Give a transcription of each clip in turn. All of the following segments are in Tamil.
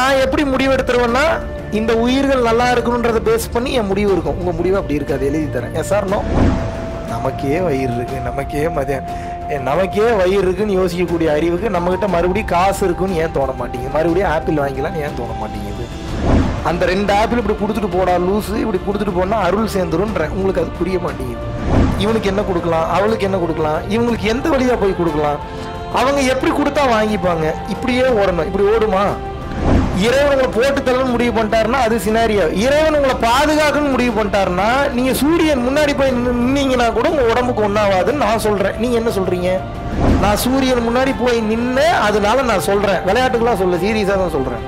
நான் எப்படி முடிவு எடுத்துருவேன்னா இந்த உயிர்கள் நல்லா இருக்கணுன்றத பேஸ் பண்ணி என் முடிவு இருக்கும். உங்கள் முடிவு அப்படி இருக்காது எழுதி தரேன். எஸ் சார் நோ நமக்கே வயிறு இருக்கு நமக்கே மதியம். ஏன் நமக்கே வயிறு இருக்குன்னு யோசிக்கக்கூடிய அறிவுக்கு நம்மகிட்ட மறுபடியும் காசு இருக்குன்னு ஏன் தோண மாட்டேங்குது மறுபடியும் ஆப்பிள் வாங்கிக்கலாம்னு ஏன் தோண மாட்டேங்குது அந்த ரெண்டு ஆப்பிள் இப்படி கொடுத்துட்டு போடா லூசு இப்படி கொடுத்துட்டு போனால் அருள் சேர்ந்துருன்றேன் உங்களுக்கு அது புரிய மாட்டேங்குது. இவனுக்கு என்ன கொடுக்கலாம்? அவளுக்கு என்ன கொடுக்கலாம்? இவங்களுக்கு எந்த வழியாக போய் கொடுக்கலாம்? அவங்க எப்படி கொடுத்தா வாங்கிப்பாங்க? இப்படியே ஓடணும். இப்படி ஓடுமா? இறைவன் உங்களை போட்டு தள்ளணும் முடிவு பண்ணிட்டாருன்னா அது சினாரியோ. இறைவன் உங்களை பாதுகாக்கணும்னு முடிவு பண்ணிட்டாருன்னா நீங்க சூரியன் முன்னாடி போய் நின்னீங்கன்னா கூட உங்க உடம்புக்கு ஒன்றாவாதுன்னு நான் சொல்றேன். நீங்க என்ன சொல்றீங்க? நான் சூரியன் முன்னாடி போய் நின்று அதனால நான் சொல்றேன். விளையாட்டுக்கெல்லாம் சொல்ல சீரியஸாக தான் சொல்றேன்.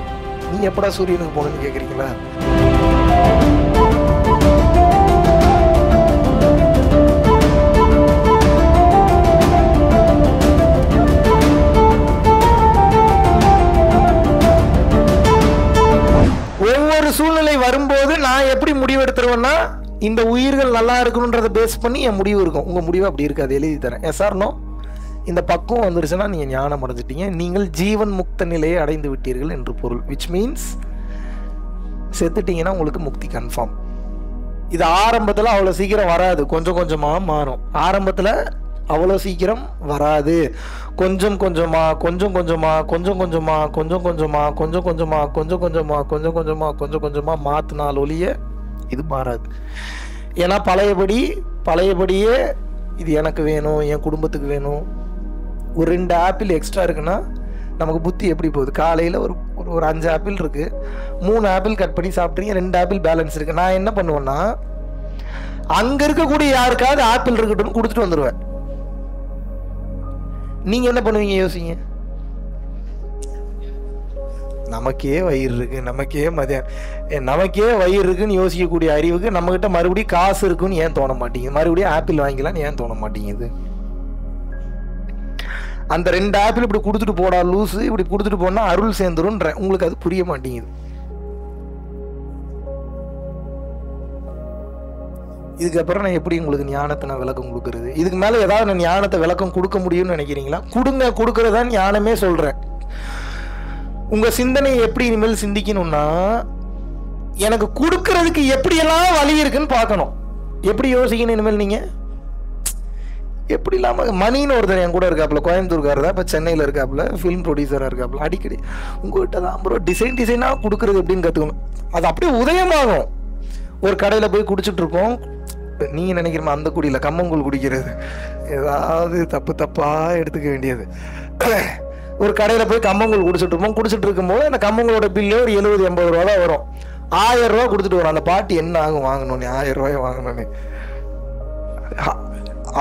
நீ எப்படா சூரியனுக்கு போகணும்னு கேட்குறீங்களா ஒவ்வொரு சூழ்நிலை வரும்போது நான் எப்படி முடிவெடுத்துருவேன்னா இந்த உயிர்கள் நல்லா இருக்கணுன்றத பேஸ் பண்ணி என் முடிவு இருக்கும். உங்கள் முடிவு அப்படி இருக்காது எழுதி தரேன். எஸ் இந்த பக்குவம் வந்துருச்சுன்னா நீங்கள் ஞானம் அடைஞ்சிட்டீங்க. நீங்கள் ஜீவன் முக்த நிலையை அடைந்து விட்டீர்கள் என்று பொருள். விச் மீன்ஸ் செத்துட்டீங்கன்னா உங்களுக்கு முக்தி கன்ஃபார்ம் இது ஆரம்பத்தில் அவ்வளோ சீக்கிரம் வராது. கொஞ்சம் கொஞ்சமாக மாறும். ஆரம்பத்தில் அவ்வளோ சீக்கிரம் வராது. கொஞ்சம் கொஞ்சமாக கொஞ்சம் கொஞ்சமாக கொஞ்சம் கொஞ்சமாக கொஞ்சம் கொஞ்சமாக கொஞ்சம் கொஞ்சமாக கொஞ்சம் கொஞ்சமாக கொஞ்சம் கொஞ்சமாக கொஞ்சம் கொஞ்சமாக மாற்றினால் ஒழிய இது மாறாது. ஏன்னா பழையபடி பழையபடியே இது எனக்கு வேணும் என் குடும்பத்துக்கு வேணும். ஒரு ரெண்டு ஆப்பிள் எக்ஸ்ட்ரா இருக்குன்னா நமக்கு புத்தி எப்படி போகுது? காலையில் ஒரு ஒரு ஒரு அஞ்சு ஆப்பிள் இருக்குது மூணு ஆப்பிள் கட் பண்ணி சாப்பிட்றீங்க ரெண்டு ஆப்பிள் பேலன்ஸ் இருக்குது நான் என்ன பண்ணுவேன்னா அங்கே இருக்கக்கூடிய யாருக்காவது ஆப்பிள் இருக்கட்டும்னு கொடுத்துட்டு வந்துடுவேன் நீங்க என்ன பண்ணுவீங்க யோசிங்க? நமக்கே வயிறு இருக்கு நமக்கே மதியம். நமக்கே வயிறு இருக்குன்னு யோசிக்கக்கூடிய அறிவுக்கு நம்மகிட்ட மறுபடியும் காசு இருக்குன்னு ஏன் தோண மாட்டேங்குது மறுபடியும் ஆப்பிள் வாங்கிக்கலாம்னு ஏன் தோண மாட்டேங்குது அந்த ரெண்டு ஆப்பிள் இப்படி கொடுத்துட்டு போடா லூசு இப்படி கொடுத்துட்டு போனா அருள் சேர்ந்துருன்றேன் உங்களுக்கு அது புரிய மாட்டேங்குது. இதுக்கப்புறம் நான் எப்படி உங்களுக்கு ஞானத்தை நான் விளக்கம் கொடுக்குறது? இதுக்கு மேலே ஏதாவது நான் ஞானத்தை விளக்கம் கொடுக்க முடியும்னு நினைக்கிறீங்களா? கொடுங்க கொடுக்குறதா ஞானமே சொல்கிறேன் உங்கள் சிந்தனையை எப்படி இனிமேல் சிந்திக்கணும்னா எனக்கு கொடுக்கறதுக்கு எப்படியெல்லாம் வழி இருக்குன்னு பார்க்கணும். எப்படி யோசிக்கணும் இனிமேல் நீங்கள் எப்படி இல்லாமல் மணின்னு ஒருத்தர் என் கூட இருக்காப்புல கோயம்புத்தூர்காரர் தான் இப்போ சென்னையில் இருக்காப்புல ஃபிலிம் ப்ரொடியூசராக இருக்காப்புல அடிக்கடி உங்கள்கிட்ட தான் ப்ரோ டிசைன் டிசைனாக கொடுக்குறது எப்படின்னு கற்றுக்கணும் அது அப்படியே உதயமாகும். ஒரு கடையில் போய் குடிச்சிட்ருக்கோம் நீ நீங்கள் நினைக்கிறமா அந்த குடியில் கம்மங்கூழ் குடிக்கிறது. ஏதாவது தப்பு தப்பாக எடுத்துக்க வேண்டியது. ஒரு கடையில் போய் கம்மங்கூழ் குடிச்சிட்டு இருப்போம். குடிச்சிட்டு இருக்கும்போது அந்த கம்மங்கூழோட பில்லே ஒரு எழுபது எண்பது ரூபா தான் வரும். ஆயிரம் ரூபா கொடுத்துட்டு வரும். அந்த பாட்டி என்ன ஆகும் வாங்கணும்னு? ஆயிரம் ரூபாய் வாங்கணும்னு.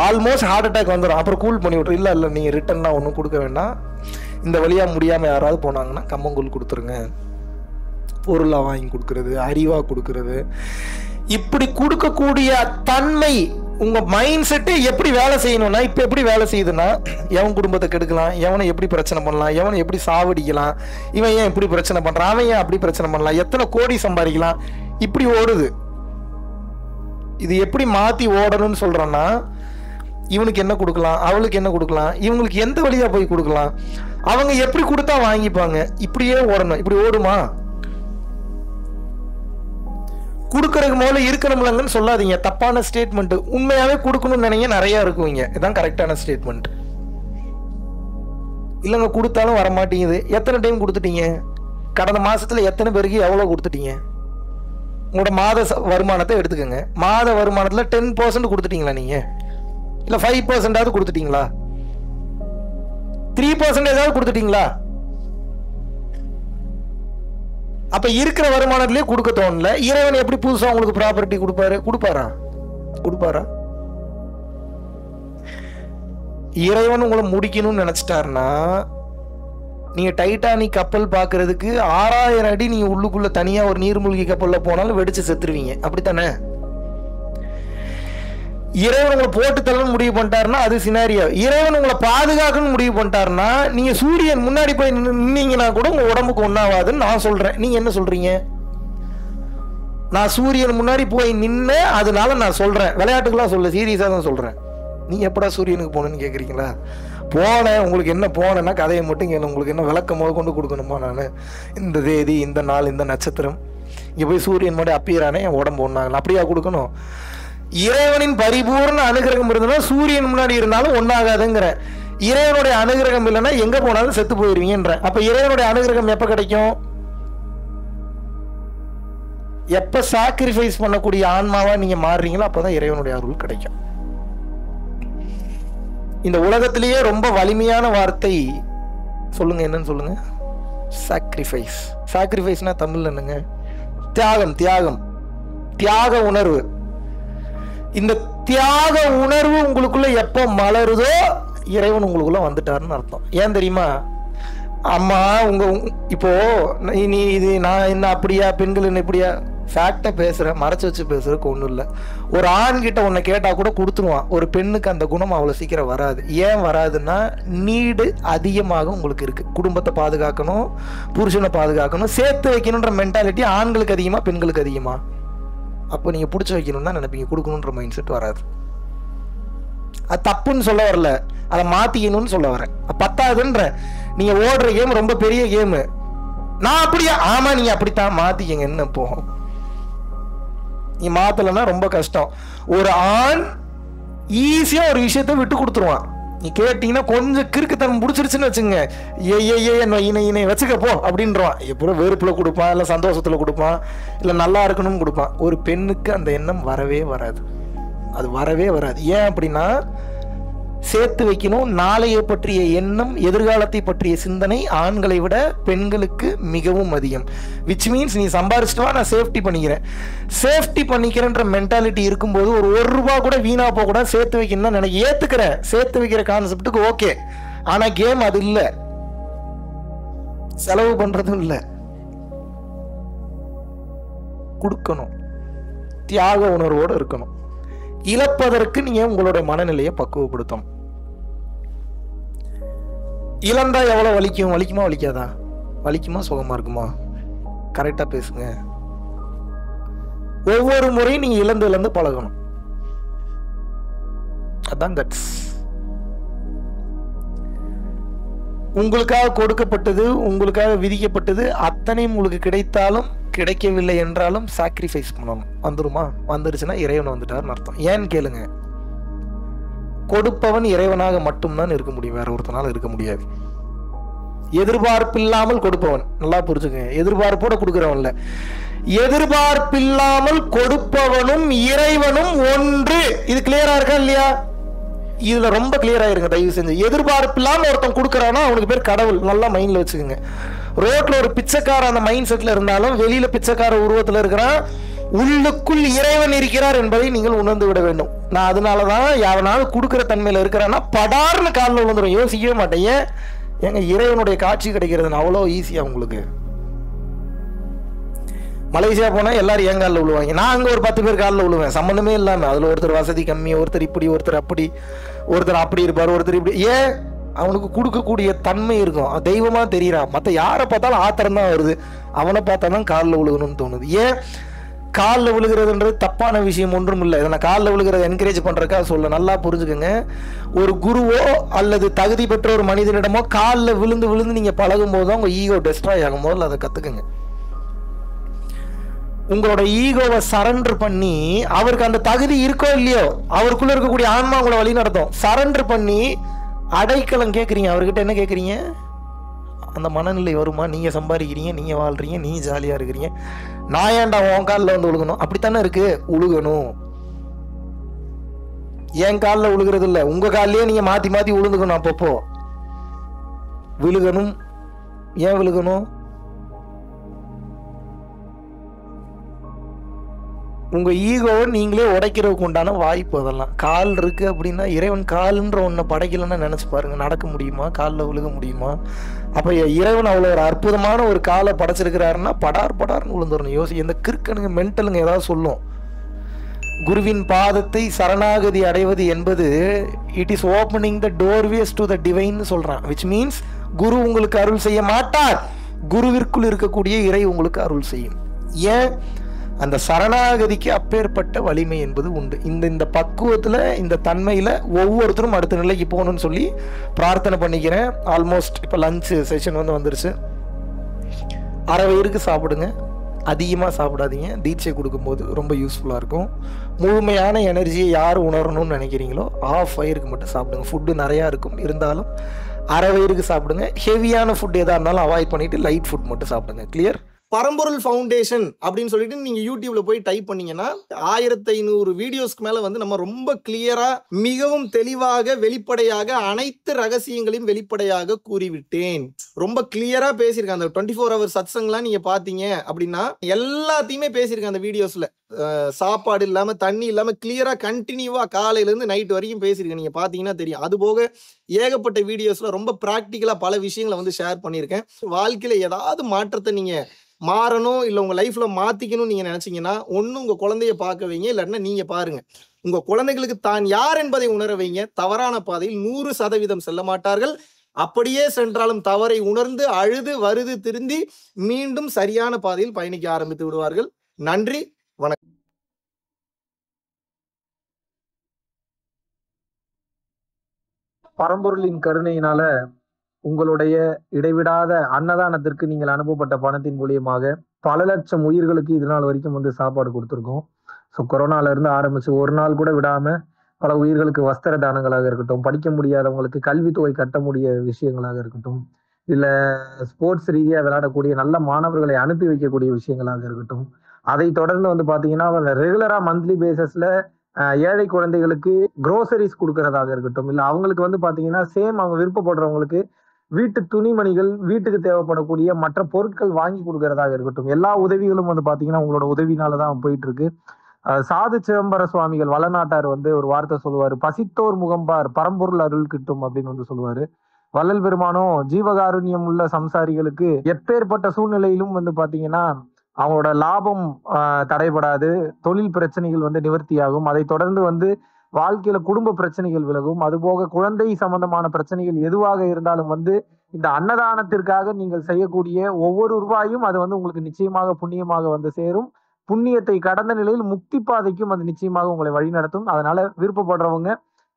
ஆல்மோஸ்ட் ஹார்ட் அட்டாக் வந்துடும் அப்புறம் கூல் பண்ணி விட்ரு இல்லை இல்லை நீங்கள் ரிட்டன்லாம் ஒன்றும் கொடுக்க வேண்டாம். இந்த வழியாக முடியாமல் யாராவது போனாங்கன்னா கம்மங்கூழ் கொடுத்துருங்க. பொருளாக வாங்கி கொடுக்குறது அறிவாக கொடுக்குறது. இப்படி கொடுக்கக்கூடிய தன்மை உங்க மைண்ட் செட்டே எப்படி வேலை செய்யணும்னா இப்போ எப்படி வேலை செய்யுதுன்னா எவன் குடும்பத்தை கெடுக்கலாம் எவனை எப்படி பிரச்சனை பண்ணலாம் எவனை எப்படி சாவடிக்கலாம் இவன் ஏன் இப்படி பிரச்சனை பண்றான் அவன் ஏன் அப்படி பிரச்சனை பண்ணலாம் எத்தனை கோடி சம்பாதிக்கலாம் இப்படி ஓடுது. இது எப்படி மாத்தி ஓடணும்னு சொல்றேன்னா இவனுக்கு என்ன கொடுக்கலாம் அவளுக்கு என்ன கொடுக்கலாம் இவங்களுக்கு எந்த வழியா போய் கொடுக்கலாம் அவங்க எப்படி கொடுத்தா வாங்கிப்பாங்க இப்படியே ஓடணும் இப்படி ஓடுமா? கொடுக்கறதுக்கு முதல்ல இருக்கணும்லங்கன்னு சொல்லாதீங்க. தப்பான ஸ்டேட்மெண்ட் உண்மையாவே கொடுக்கணும்னு நினைங்க நிறைய இருக்குவீங்க இதான் கரெக்டான ஸ்டேட்மெண்ட் இல்லைங்க கொடுத்தாலும் வர மாட்டேங்குது எத்தனை டைம் கொடுத்துட்டீங்க? கடந்த மாசத்துல எத்தனை பேருக்கு எவ்வளவு கொடுத்துட்டீங்க? உங்களோட மாத வருமானத்தை எடுத்துக்கோங்க. மாத வருமானத்துல டென் பர்சன்ட் கொடுத்துட்டீங்களா நீங்க? இல்ல ஃபைவ் பர்சன்டாவது கொடுத்துட்டீங்களா? த்ரீ பர்சன்ட் ஏதாவது கொடுத்துட்டீங்களா? அப்ப இருக்கிற வருமானத்திலே கொடுக்க தோணல. இறைவன் எப்படி புதுசா உங்களுக்கு ப்ராப்பர்ட்டி கொடுப்பாரு? கொடுப்பாரா? கொடுப்பாரா? இறைவன் உங்களை முடிக்கணும்னு நினைச்சிட்டாருன்னா நீங்க டைட்டானிக் கப்பல் பார்க்கறதுக்கு ஆறாயிரம் அடி நீங்க உள்ளுக்குள்ள தனியா ஒரு நீர்மூழ்கி கப்பல்ல போனாலும் வெடிச்சு செத்துருவீங்க. அப்படித்தானே? இறைவன் உங்களை போட்டு தள்ளணும் முடிவு பண்ணிட்டாருன்னா அது சினாரியோ இறைவன் உங்களை பாதுகாக்கணும்னு முடிவு பண்ணிட்டாருன்னா நீங்க சூரியன் முன்னாடி போய் நின்னீங்கன்னா கூட உங்க உடம்புக்கு ஒன்றாவாதுன்னு நான் சொல்றேன். நீங்க என்ன சொல்றீங்க? நான் சூரியன் முன்னாடி போய் நின்று அதனால நான் சொல்றேன். விளையாட்டுக்கெல்லாம் சொல்ல சீரியஸாக தான் சொல்றேன். நீ எப்படா சூரியனுக்கு போகணுன்னு கேட்குறீங்களா போனேன். உங்களுக்கு என்ன போனேன்னா கதையை மட்டும் கேளு. உங்களுக்கு என்ன விளக்கம் கொண்டு கொடுக்கணுமா நான்? இந்த தேதி இந்த நாள் இந்த நட்சத்திரம். இங்கே போய் சூரியன் மாதிரி அப்பியரானே என் உடம்பு ஒன்றாங்கண்ணா அப்படியா கொடுக்கணும்? இறைவனின் பரிபூர்ண அனுகிரகம் இருந்ததுன்னா சூரியன் முன்னாடி இருந்தாலும் ஒன்றாகாதுங்கிற இறைவனுடைய அனுகிரகம் இல்லைன்னா எங்கே போனாலும் செத்து போயிருவீங்கன்ற. அப்போ இறைவனுடைய அனுகிரகம் எப்போ கிடைக்கும்? எப்போ சாக்ரிஃபைஸ் பண்ணக்கூடிய ஆன்மாவா நீங்க மாறுறீங்களோ அப்பதான் இறைவனுடைய அருள் கிடைக்கும். இந்த உலகத்திலேயே ரொம்ப வலிமையான வார்த்தை சொல்லுங்க என்னன்னு சொல்லுங்க? சாக்ரிஃபைஸ் சாக்ரிஃபைஸ்னா தமிழ் என்னங்க? தியாகம் தியாகம். தியாக உணர்வு. இந்த தியாக உணர்வு உங்களுக்குள்ள எப்போ மலருதோ இறைவன் உங்களுக்குள்ள வந்துட்டாருன்னு அர்த்தம். ஏன் தெரியுமா? அம்மா உங்க இப்போ நீ- இது நான் என்ன அப்படியா? பெண்கள் என்ன இப்படியா? ஃபேக்டை பேசுகிறேன் மறைச்சி வச்சு பேசுறதுக்கு ஒன்றும் இல்லை. ஒரு ஆண் கிட்ட உன்னை கேட்டால் கூட கொடுத்துருவான். ஒரு பெண்ணுக்கு அந்த குணம் அவ்வளோ சீக்கிரம் வராது. ஏன் வராதுன்னா நீடு அதிகமாக உங்களுக்கு இருக்குது குடும்பத்தை பாதுகாக்கணும் புருஷனை பாதுகாக்கணும் சேர்த்து வைக்கணுன்ற மென்டாலிட்டி ஆண்களுக்கு அதிகமாக பெண்களுக்கு அதிகமாக அப்போ நீங்கள் பிடிச்சி வைக்கணும்னு தான் நினைப்பீங்க. கொடுக்கணுன்ற மைண்ட் செட் வராது. அது தப்புன்னு சொல்ல வரல. அதை மாற்றிக்கணும்னு சொல்ல வரேன். பத்தாதுன்ற. நீங்கள் ஓடுற கேம் ரொம்ப பெரிய கேமு நான் அப்படியா ஆமாம் நீங்கள் அப்படித்தான் மாற்றிக்கங்கன்னு போகும். நீ மாற்றலைன்னா ரொம்ப கஷ்டம். ஒரு ஆண் ஈஸியாக ஒரு விஷயத்த விட்டு கொடுத்துருவான். நீ கேட்டீங்கன்னா கொஞ்சம் கிறுக்குத்தனம் பிடிச்சிருச்சுன்னு வச்சுங்க ஏ ஏ ஏ இனை இனை இணை வச்சுக்க போ அப்படின்றவான் எப்போ வெறுப்புல கொடுப்பான் இல்லை சந்தோஷத்தில் கொடுப்பான் இல்லை நல்லா இருக்கணும்னு கொடுப்பான். ஒரு பெண்ணுக்கு அந்த எண்ணம் வரவே வராது. அது வரவே வராது. ஏன் அப்படின்னா சேர்த்து வைக்கணும். நாளைய பற்றிய எண்ணம் எதிர்காலத்தை பற்றிய சிந்தனை ஆண்களை விட பெண்களுக்கு மிகவும் அதிகம். விச் மீன்ஸ் நீ சம்பாரிச்சிட்டு வா நான் சேஃப்டி பண்ணிக்கிறேன். சேஃப்டி பண்ணிக்கிறேன்ற மென்டாலிட்டி இருக்கும்போது ஒரு ஒரு ரூபா கூட வீணா போக கூட சேர்த்து வைக்கணும்னா தான் ஏற்றுக்கிறேன் சேர்த்து வைக்கிற கான்செப்டுக்கு ஓகே ஆனா கேம் அது இல்லை. செலவு பண்றதும் இல்லை. கொடுக்கணும். தியாக உணர்வோடு இருக்கணும். இழப்பதற்கு நீங்க உங்களுடைய மனநிலையை பக்குவப்படுத்தணும். இழந்தா எவ்வளவு வலிக்கும்? வலிக்குமா வலிக்காதா? வலிக்குமா சுகமா இருக்குமா? கரெக்டா பேசுங்க. ஒவ்வொரு முறையும் நீங்க இழந்து இழந்து பழகணும். அதான் கட்ஸ் உங்களுக்காக கொடுக்கப்பட்டது உங்களுக்காக விதிக்கப்பட்டது அத்தனையும் உங்களுக்கு கிடைத்தாலும் கிடைக்கவில்லை என்றாலும் சாக்ரிஃபைஸ் பண்ணணும். வந்துருமா? வந்துருச்சுன்னா இறைவன் வந்துட்டார்னு அர்த்தம். ஏன்னு கேளுங்க. கொடுப்பவன் இறைவனாக மட்டும்தான் இருக்க முடியும். வேற ஒருத்தனால இருக்க முடியாது. எதிர்பார்ப்பில்லாமல் கொடுப்பவன். நல்லா புரிஞ்சுங்க எதிர்பார்ப்போட கொடுக்குறவன்ல இல்ல. எதிர்பார்ப்பில்லாமல் கொடுப்பவனும் இறைவனும் ஒன்று. இது கிளியரா இருக்கா இல்லையா? இதுல ரொம்ப கிளியரா இருங்க தயவு செஞ்சு. எதிர்பார்ப்பில்லாமல் ஒருத்தன் கொடுக்குறான்னா அவனுக்கு பேர் கடவுள். நல்லா மைண்ட்ல வச்சுக்கோங்க. ரோட்ல ஒரு பிச்சைக்கார அந்த மைண்ட் செட்ல இருந்தாலும் வெளியில பிச்சைக்கார உருவத்துல இருக்கிறான் உள்ளுக்குள் இறைவன் இருக்கிறார் என்பதை நீங்கள் உணர்ந்து விட வேண்டும். நான் அதனாலதான் யாவனாவது கொடுக்குற தன்மையில இருக்கிறேன்னா படார்னு காலில் விழுந்துரும். யோசிக்கவே மாட்டேன். எங்க இறைவனுடைய காட்சி கிடைக்கிறது அவ்வளோ ஈஸியா உங்களுக்கு. மலேசியா போனால் எல்லாரும் என் காலில் விழுவாங்க? நான் அங்கே ஒரு பத்து பேர் காலில் விழுவேன். சம்மந்தமே இல்லாமல் அதில் ஒருத்தர் வசதி கம்மி ஒருத்தர் இப்படி ஒருத்தர் அப்படி ஒருத்தர் அப்படி இருப்பார் ஒருத்தர் இப்படி. ஏன்? அவனுக்கு கொடுக்கக்கூடிய தன்மை இருக்கும். அவன் தெய்வமா மற்ற யாரை பார்த்தாலும் ஆத்திரம் தான் வருது. அவனை பார்த்தா தான் காலில் விழுகணும்னு தோணுது. ஏன்? காலில் விழுகிறதுன்றது தப்பான விஷயம் ஒன்றும் இல்லை. இதை நான் காலில் விழுகிறத என்கரேஜ் பண்ணுறக்கா சொல்ல நல்லா புரிஞ்சுக்கோங்க. ஒரு குருவோ அல்லது தகுதி பெற்ற ஒரு மனிதனிடமோ காலில் விழுந்து விழுந்து நீங்கள் பழகும் போது தான் உங்கள் ஈகோ டெஸ்ட்ராய் ஆகும். போது அதை கற்றுக்குங்க உங்களோட ஈகோவை சரண்டர் பண்ணி அவருக்கு அந்த தகுதி இருக்கோ இல்லையோ அவருக்குள்ள இருக்கக்கூடிய ஆன்மா உங்களை வழி நடத்தும் சரண்டர் பண்ணி அடைக்கலம் கேட்குறீங்க அவர்கிட்ட என்ன கேட்குறீங்க அந்த மனநிலை வருமா? நீங்கள் சம்பாதிக்கிறீங்க நீங்கள் வாழ்கிறீங்க நீ ஜாலியாக இருக்கிறீங்க. நான் ஏன்டா உன் காலில் வந்து உழுகணும்? அப்படித்தானே இருக்கு. உழுகணும். என் காலில் உழுகிறது இல்லை. உங்கள் காலிலேயே நீங்கள் மாற்றி மாற்றி உழுந்துக்கணும் அப்பப்போ. விழுகணும். ஏன் விழுகணும்? உங்கள் ஈகோவை நீங்களே உடைக்கிறதுக்கு உண்டான வாய்ப்பு அதெல்லாம். கால் இருக்குது அப்படின்னா இறைவன் கால்ன்ற ஒன்றை படைக்கலன்னு நினச்சி பாருங்கள் நடக்க முடியுமா? காலில் விழுக முடியுமா? அப்போ இறைவன் அவ்வளோ ஒரு அற்புதமான ஒரு காலை படைச்சிருக்கிறாருன்னா படார் படார்னு விழுந்துடணும் யோசி இந்த கிறுக்கனுங்க மென்டலுங்க ஏதாவது சொல்லும். குருவின் பாதத்தை சரணாகதி அடைவது என்பது it is opening the doorways to the டிவைன்னு சொல்கிறான் விச் மீன்ஸ் குரு உங்களுக்கு அருள் செய்ய மாட்டார். குருவிற்குள் இருக்கக்கூடிய இறை உங்களுக்கு அருள் செய்யும். ஏன்? அந்த சரணாகதிக்கு அப்பேற்பட்ட வலிமை என்பது உண்டு. இந்த இந்த பக்குவத்தில் இந்த தன்மையில் ஒவ்வொருத்தரும் அடுத்த நிலைக்கு போகணும்னு சொல்லி பிரார்த்தனை பண்ணிக்கிறேன். ஆல்மோஸ்ட் இப்போ லஞ்சு செஷன் வந்து வந்துருச்சு. அரை வயிறுக்கு சாப்பிடுங்க. அதிகமாக சாப்பிடாதீங்க. தீட்சை கொடுக்கும்போது ரொம்ப யூஸ்ஃபுல்லாக இருக்கும். முழுமையான எனர்ஜியை யார் உணரணும்னு நினைக்கிறீங்களோ ஆஃப் வயிறுக்கு மட்டும் சாப்பிடுங்க. ஃபுட்டு நிறையா இருக்கும். இருந்தாலும் அரை வயிறுக்கு சாப்பிடுங்க. ஹெவியான ஃபுட் எதாக இருந்தாலும் அவாய்ட் பண்ணிவிட்டு லைட் ஃபுட் மட்டும் சாப்பிடுங்க. கிளியர் பரம்பொருள் ஃபவுண்டேஷன் அப்படின்னு சொல்லிட்டு நீங்க யூடியூப்ல போய் டைப் பண்ணீங்கன்னா ஆயிரத்தி ஐநூறு வீடியோஸ்க்கு மேல வந்து நம்ம ரொம்ப கிளியரா மிகவும் தெளிவாக வெளிப்படையாக அனைத்து ரகசியங்களையும் வெளிப்படையாக கூறிவிட்டேன். ரொம்ப கிளியரா பேசியிருக்கேன். அந்த டுவெண்ட்டி ஃபோர் ஹவர் சத்சங்லாம் நீங்க பாத்தீங்க அப்படின்னா எல்லாத்தையுமே பேசியிருக்கேன் அந்த வீடியோஸ்ல சாப்பாடு இல்லாம தண்ணி இல்லாம கிளியரா கண்டினியூவா காலையில இருந்து நைட் வரைக்கும் பேசியிருக்கேன் நீங்க பாத்தீங்கன்னா தெரியும். அது போக ஏகப்பட்ட வீடியோஸ்ல ரொம்ப ப்ராக்டிக்கலாக பல விஷயங்களை வந்து ஷேர் பண்ணியிருக்கேன். வாழ்க்கையில ஏதாவது மாற்றத்தை நீங்க மாறணும் இல்லை உங்கள் லைஃப்பில் மாற்றிக்கணும்னு நீங்கள் நினச்சிங்கன்னா ஒன்று உங்கள் குழந்தைய பார்க்க வைங்க இல்லைன்னா நீங்கள் பாருங்கள் உங்கள் குழந்தைகளுக்கு தான் யார் என்பதை உணர வைங்க. தவறான பாதையில் நூறு சதவீதம் செல்ல மாட்டார்கள். அப்படியே சென்றாலும் தவறை உணர்ந்து அழுது வருது திருந்தி மீண்டும் சரியான பாதையில் பயணிக்க ஆரம்பித்து விடுவார்கள். நன்றி. வணக்கம் பரம்பொருளின் கருணையினால உங்களுடைய இடைவிடாத அன்னதானத்திற்கு நீங்கள் அனுப்பப்பட்ட பணத்தின் மூலியமாக பல லட்சம் உயிர்களுக்கு இது நாள் வரைக்கும் வந்து சாப்பாடு கொடுத்துருக்கோம். ஸோ கொரோனால இருந்து ஆரம்பிச்சு ஒரு நாள் கூட விடாம பல உயிர்களுக்கு வஸ்திர தானங்களாக இருக்கட்டும் படிக்க முடியாதவங்களுக்கு கல்வித்தொகை கட்ட முடிய விஷயங்களாக இருக்கட்டும் இல்ல ஸ்போர்ட்ஸ் ரீதியா விளையாடக்கூடிய நல்ல மாணவர்களை அனுப்பி வைக்கக்கூடிய விஷயங்களாக இருக்கட்டும் அதை தொடர்ந்து வந்து பார்த்தீங்கன்னா ரெகுலரா மந்த்லி பேசஸில் ஏழை குழந்தைகளுக்கு க்ரோசரிஸ் கொடுக்கறதாக இருக்கட்டும் இல்லை அவங்களுக்கு வந்து பார்த்தீங்கன்னா சேம் அவங்க விருப்பப்படுறவங்களுக்கு வீட்டு துணிமணிகள் வீட்டுக்கு தேவைப்படக்கூடிய மற்ற பொருட்கள் வாங்கி கொடுக்கறதாக இருக்கட்டும் எல்லா உதவிகளும் வந்து பார்த்தீங்கன்னா உங்களோட உதவினால தான் போயிட்டு இருக்கு சாது சிதம்பர சுவாமிகள் வளநாட்டார் வந்து ஒரு வார்த்தை சொல்லுவார் பசித்தோர் முகம்பார் பரம்பொருள் அருள் கிட்டும் அப்படின்னு வந்து சொல்லுவாரு. வள்ளல் பெருமானும் ஜீவகாருண்யம் உள்ள சம்சாரிகளுக்கு எப்பேற்பட்ட சூழ்நிலையிலும் வந்து பாத்தீங்கன்னா அவங்களோட லாபம் தடைபடாது. தொழில் பிரச்சனைகள் வந்து நிவர்த்தியாகும். அதை தொடர்ந்து வந்து வாழ்க்கையில குடும்ப பிரச்சனைகள் விலகும். அதுபோக குழந்தை சம்பந்தமான பிரச்சனைகள் எதுவாக இருந்தாலும் வந்து இந்த அன்னதானத்திற்காக நீங்கள் செய்யக்கூடிய ஒவ்வொரு ரூபாயும் அது வந்து உங்களுக்கு நிச்சயமாக புண்ணியமாக வந்து சேரும். புண்ணியத்தை கடந்த நிலையில் முக்தி பாதைக்கும் அது நிச்சயமாக உங்களை வழிநடத்தும் அதனால விருப்பப்படுறவங்க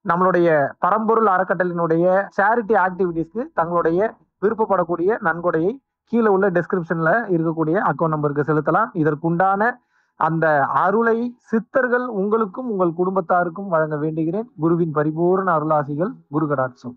நம்மளுடைய பரம்பொருள் அறக்கட்டளினுடைய சேரிட்டி ஆக்டிவிட்டீஸ்க்கு தங்களுடைய விருப்பப்படக்கூடிய நன்கொடையை கீழே உள்ள டெஸ்கிரிப்ஷன்ல இருக்கக்கூடிய அக்கௌண்ட் நம்பருக்கு செலுத்தலாம். இதற்குண்டான அந்த அருளை சித்தர்கள் உங்களுக்கும் உங்கள் குடும்பத்தாருக்கும் வழங்க வேண்டுகிறேன். குருவின் பரிபூர்ண அருளாசிகள் குரு கடாட்சம்